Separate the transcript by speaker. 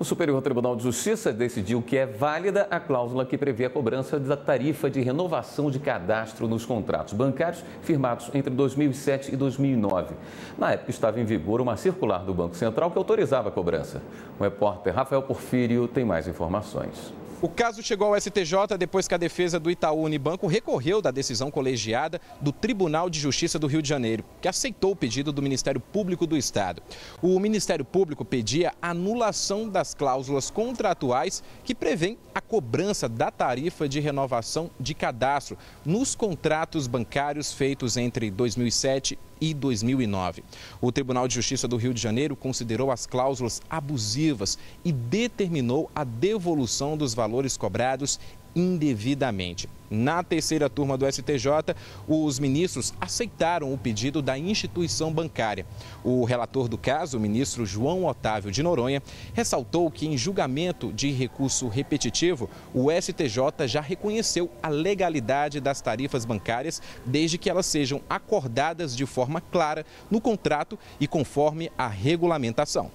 Speaker 1: O Superior Tribunal de Justiça decidiu que é válida a cláusula que prevê a cobrança da tarifa de renovação de cadastro nos contratos bancários firmados entre 2007 e 2009. Na época estava em vigor uma circular do Banco Central que autorizava a cobrança. O repórter Rafael Porfírio tem mais informações.
Speaker 2: O caso chegou ao STJ depois que a defesa do Itaú Unibanco recorreu da decisão colegiada do Tribunal de Justiça do Rio de Janeiro, que aceitou o pedido do Ministério Público do Estado. O Ministério Público pedia anulação das cláusulas contratuais que prevêem a cobrança da tarifa de renovação de cadastro nos contratos bancários feitos entre 2007 e 2009. O Tribunal de Justiça do Rio de Janeiro considerou as cláusulas abusivas e determinou a devolução dos valores cobrados indevidamente. Na terceira turma do STJ, os ministros aceitaram o pedido da instituição bancária. O relator do caso, o ministro João Otávio de Noronha, ressaltou que, em julgamento de recurso repetitivo, o STJ já reconheceu a legalidade das tarifas bancárias, desde que elas sejam acordadas de forma clara no contrato e conforme a regulamentação.